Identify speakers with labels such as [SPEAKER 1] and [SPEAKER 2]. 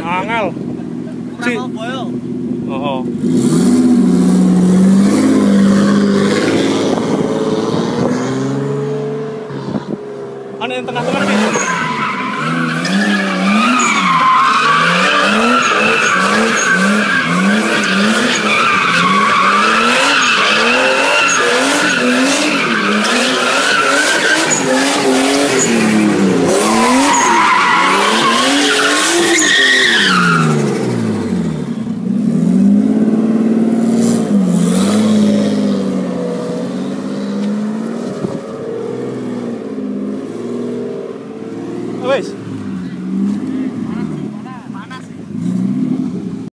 [SPEAKER 1] Angal. Si. Oh. Ano yang tengah-tengah nih? dois.